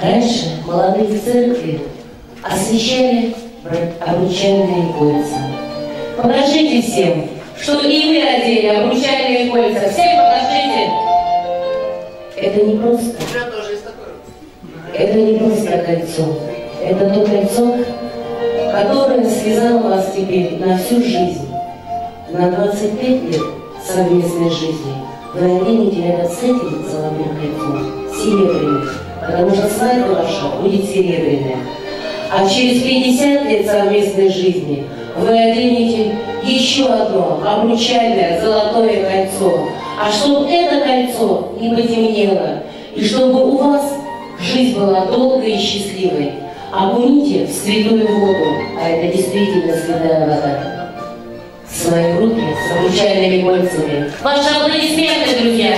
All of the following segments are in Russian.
Раньше молодые церкви освещали обручальные кольца. Покажите всем, что и вы одели обручальные кольца. Всем покажите. Это не просто. Это не просто кольцо. Это то кольцо, которое связало вас теперь на всю жизнь. На 25 лет совместной жизни вы оденете рядом с этим золотым кольцом, серебряным, потому что свадьба ваша будет серебряная. А через 50 лет совместной жизни вы оденете еще одно обручальное золотое кольцо. А чтобы это кольцо не потемнело, и чтобы у вас жизнь была долгой и счастливой, окуните в святую воду, а это действительно святая вода свои руки с обручальными кольцами. Ваши аплодисменты, друзья!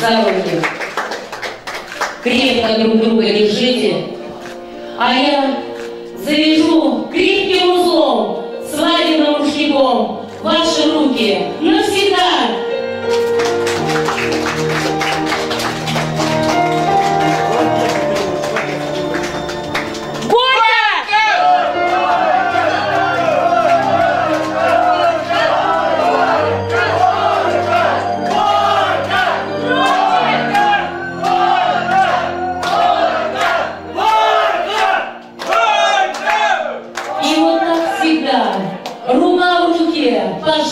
За руки. Крепко друг друга держите. А я завяжу крепким узлом, свадебным рушником ваши руки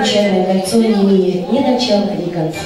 оставили. кольцо не имеет ни начала, ни конца.